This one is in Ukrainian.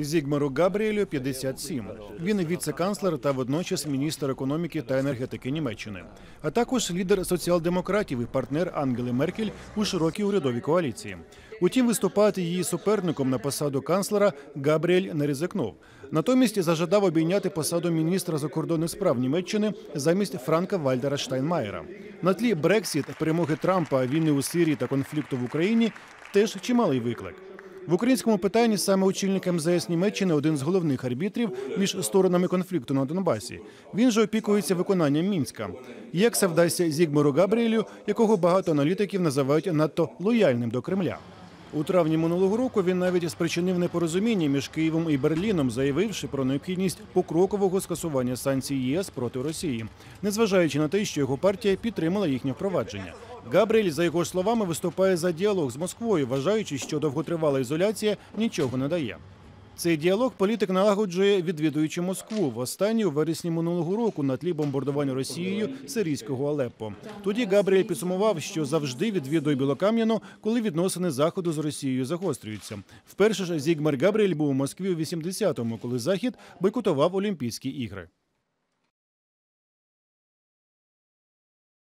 Зігмару Габріелю 57. Він віце-канцлер та водночас міністр економіки та енергетики Німеччини, а також лідер соціал-демократів і партнер Ангели Меркель у широкій урядовій коаліції. Утім, виступати її суперником на посаду канцлера Габріель не ризикнув. Натомість зажадав обійняти посаду міністра закордонних справ Німеччини замість Франка Вальдера Штайнмаєра. На тлі Брексіт, перемоги Трампа, війни у Сирії та конфлікту в Україні теж чималий виклик. В українському питанні саме очільник МЗС Німеччини один з головних арбітрів між сторонами конфлікту на Донбасі. Він же опікується виконанням мінська. Як це вдасться Зігмару Габріелю, якого багато аналітиків називають надто лояльним до Кремля. У травні минулого року він навіть спричинив непорозуміння між Києвом і Берліном, заявивши про необхідність покрокового скасування санкцій ЄС проти Росії, незважаючи на те, що його партія підтримала їхнє впровадження. Габріель, за його словами, виступає за діалог з Москвою, вважаючи, що довготривала ізоляція нічого не дає. Цей діалог політик налагоджує, відвідуючи Москву. Востаннє у вересні минулого року на тлі бомбардування Росією сирійського Алеппо. Тоді Габріель підсумував, що завжди відвідує Білокам'яну, коли відносини заходу з Росією загострюються. Вперше ж Зігмар Габріель був у Москві у 80-му, коли захід бойкотував Олімпійські ігри.